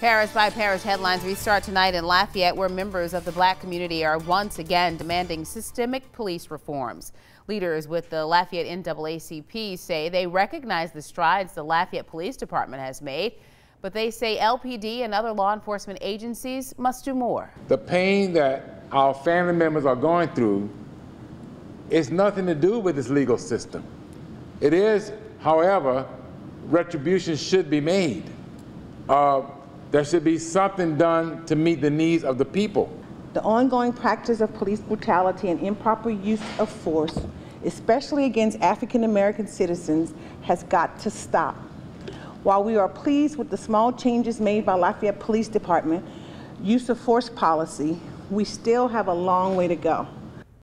Parish by Parish headlines restart tonight in Lafayette, where members of the black community are once again demanding systemic police reforms. Leaders with the Lafayette NAACP say they recognize the strides the Lafayette Police Department has made, but they say LPD and other law enforcement agencies must do more. The pain that our family members are going through is nothing to do with this legal system. It is, however, retribution should be made. Uh, there should be something done to meet the needs of the people. The ongoing practice of police brutality and improper use of force, especially against African American citizens, has got to stop. While we are pleased with the small changes made by Lafayette Police Department use of force policy, we still have a long way to go.